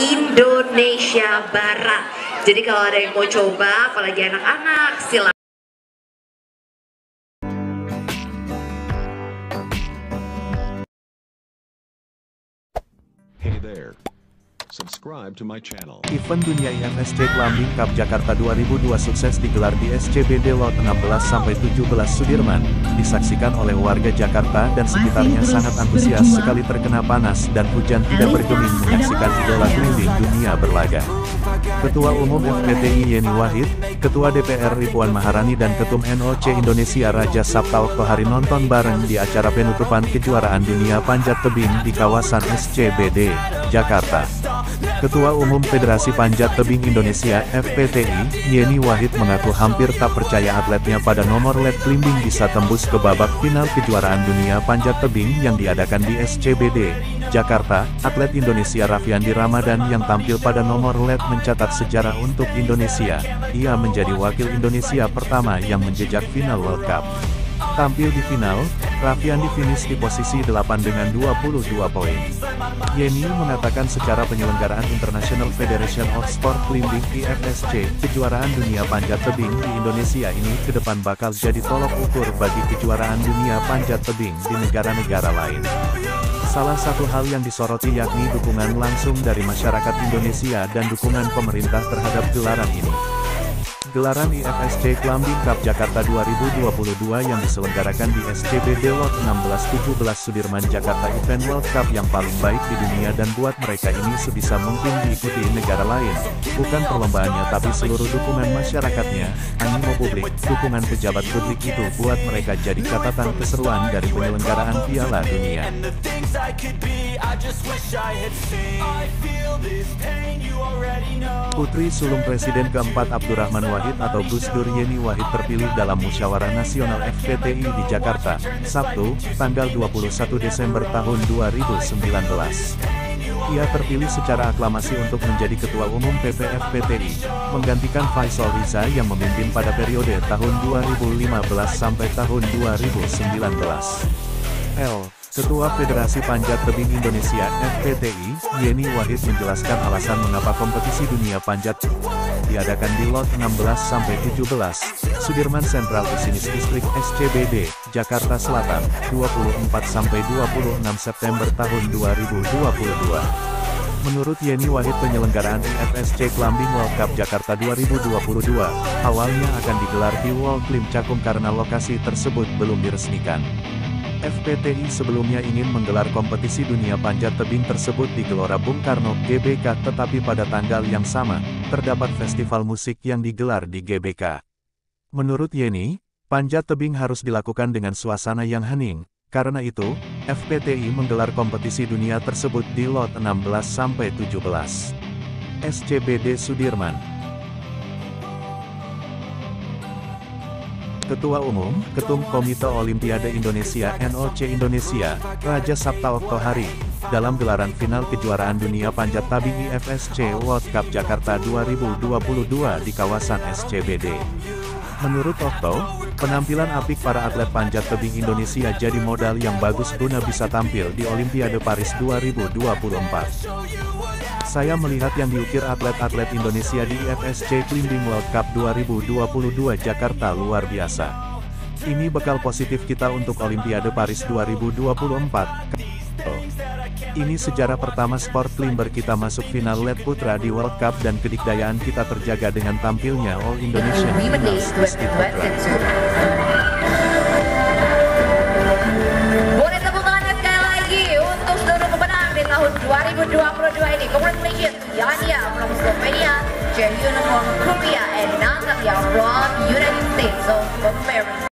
Indonesia Barat. Jadi kalau ada yang mau coba, apalagi anak-anak, silakan. There. Subscribe to my channel. Event Dunia IFSC Climbing Cup Jakarta 2002 sukses digelar di SCBD Lot 16-17 Sudirman, disaksikan oleh warga Jakarta dan sekitarnya sangat antusias sekali terkena panas dan hujan tidak bergeming menyaksikan idola keliling dunia berlaga. Ketua Umum FPTI Yeni Wahid, Ketua DPR Ridwan Maharani dan Ketum NOC Indonesia Raja Sabta Oktohari nonton bareng di acara penutupan kejuaraan dunia panjat tebing di kawasan SCBD, Jakarta. Ketua Umum Federasi Panjat Tebing Indonesia FPTI, Yeni Wahid mengaku hampir tak percaya atletnya pada nomor lead climbing bisa tembus ke babak final kejuaraan dunia panjat tebing yang diadakan di SCBD, Jakarta. Atlet Indonesia Raffiandi Ramadan yang tampil pada nomor lead mencatat sejarah untuk Indonesia. Ia menjadi wakil Indonesia pertama yang menjejak final World Cup. Tampil di final, Raffiandi finish di posisi 8 dengan 22 poin. Yeni mengatakan secara penyelenggaraan International Federation of Sport Climbing IFSC, kejuaraan dunia panjat tebing di Indonesia ini ke depan bakal jadi tolok ukur bagi kejuaraan dunia panjat tebing di negara-negara lain. Salah satu hal yang disoroti yakni dukungan langsung dari masyarakat Indonesia dan dukungan pemerintah terhadap gelaran ini. Gelaran IFSC Climbing Cup Jakarta 2022 yang diselenggarakan di SCBD Lot 1617 Sudirman Jakarta Event World Cup yang paling baik di dunia dan buat mereka ini sebisa mungkin diikuti negara lain. Bukan perlombaannya tapi seluruh dukungan masyarakatnya, animo publik, dukungan pejabat publik itu buat mereka jadi catatan keseruan dari penyelenggaraan Piala Dunia. Putri sulung Presiden keempat Abdurrahman Wahid atau Gus Dur Yeni Wahid terpilih dalam Musyawarah Nasional FPTI di Jakarta, Sabtu, tanggal 21 Desember tahun 2019. Ia terpilih secara aklamasi untuk menjadi Ketua Umum PPFPTI, menggantikan Faisal Riza yang memimpin pada periode tahun 2015 sampai tahun 2019. L. Ketua Federasi Panjat Tebing Indonesia FPTI, Yeni Wahid menjelaskan alasan mengapa kompetisi dunia panjat diadakan di lot 16-17, Sudirman Central Usinis Distrik SCBD, Jakarta Selatan, 24-26 September tahun 2022. Menurut Yeni Wahid penyelenggaraan IFSC Climbing World Cup Jakarta 2022, awalnya akan digelar di World Climb Cakung karena lokasi tersebut belum diresmikan. FPTI sebelumnya ingin menggelar kompetisi dunia panjat tebing tersebut di Gelora Bung Karno, GBK, tetapi pada tanggal yang sama, terdapat festival musik yang digelar di GBK. Menurut Yeni, panjat tebing harus dilakukan dengan suasana yang hening, karena itu, FPTI menggelar kompetisi dunia tersebut di lot 16-17. SCBD Sudirman Ketua Umum, Ketum Komite Olimpiade Indonesia NOC Indonesia, Raja Sabta Oktohari, dalam gelaran final kejuaraan dunia panjat tebing IFSC World Cup Jakarta 2022 di kawasan SCBD. Menurut Okto, penampilan apik para atlet panjat tebing Indonesia jadi modal yang bagus guna bisa tampil di Olimpiade Paris 2024. Saya melihat yang diukir atlet-atlet Indonesia di IFSC Climbing World Cup 2022 Jakarta luar biasa. Ini bekal positif kita untuk Olimpiade Paris 2024. Ini sejarah pertama sport climber kita masuk final led putra di World Cup dan kedikdayaan kita terjaga dengan tampilnya All Indonesian Finals Putra. 2022 ini. Congratulations, Yania from Slovenia, Jaehyun from Korea, and Natalia from United States of America.